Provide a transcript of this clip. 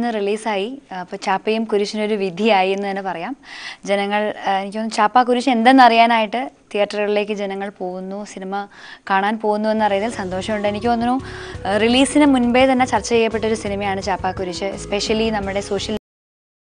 ഇന്ന് റിലീസായി. അപ്പോൾ ചാപ്പയും കുരിശിനൊരു വിധിയായി എന്ന് തന്നെ പറയാം. ജനങ്ങൾ എനിക്ക് തോന്നുന്നു ചാപ്പ കുരിശ് എന്തെന്നറിയാനായിട്ട് തിയേറ്ററുകളിലേക്ക് ജനങ്ങൾ പോകുന്നു സിനിമ കാണാൻ പോകുന്നു എന്നറിയതിൽ സന്തോഷമുണ്ട്. എനിക്ക് തോന്നുന്നു റിലീസിന് മുൻപേ തന്നെ ചർച്ച ചെയ്യപ്പെട്ട ഒരു സിനിമയാണ് ചാപ്പ കുരിശ്. എസ്പെഷ്യലി നമ്മുടെ സോഷ്യൽ